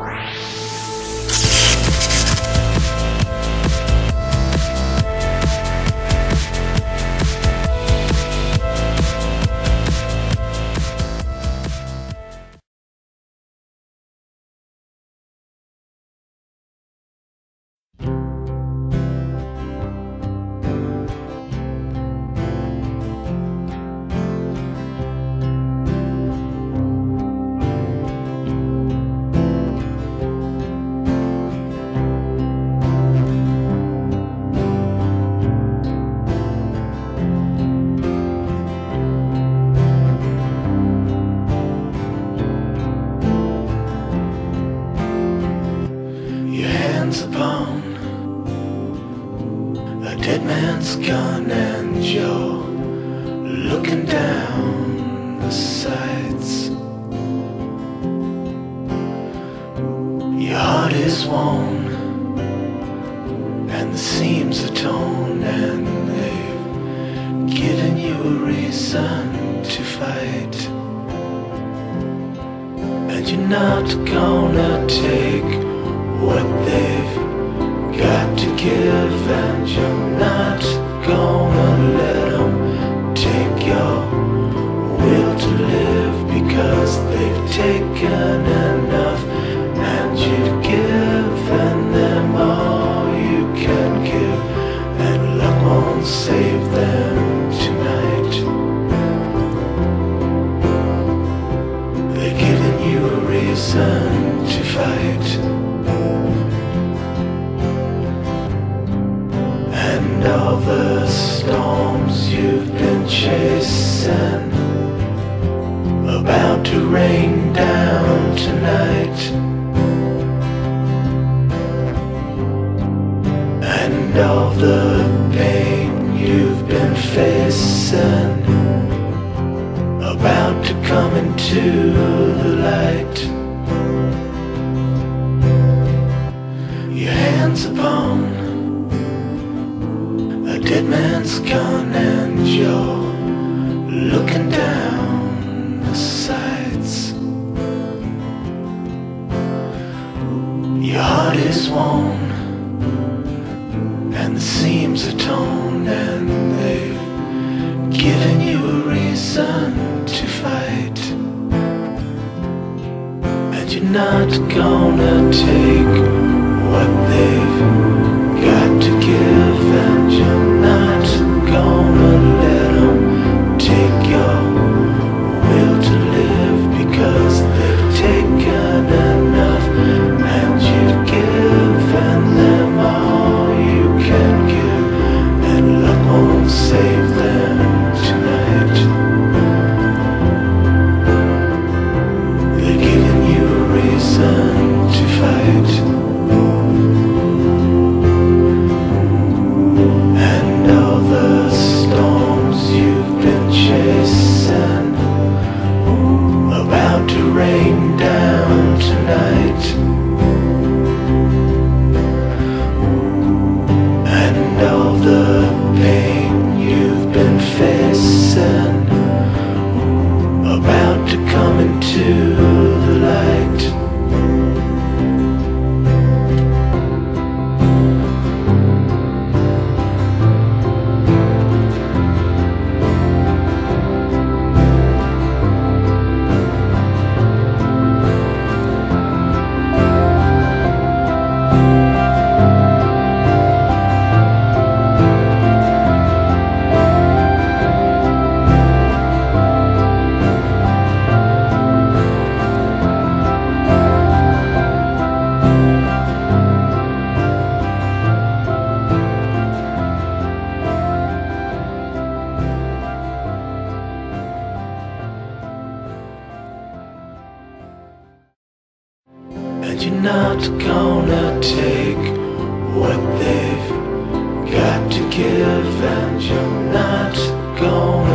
Your dead man's gun and you're looking down the sights. Your heart is worn and the seams are torn and they've given you a reason to fight. And you're not gonna take what they've got to give, and you're not gonna let them take your will to live because they've taken enough, And all the storms you've been chasing. About to rain down tonight. And all the pain you've been facing. About to come into the light. Your hands upon a dead man's gun and you're looking down the sights. Your heart is worn and the seams are torn and they've given you a reason to fight. And you're not gonna take what they've You're not gonna take what they've got to give, and you're not gonna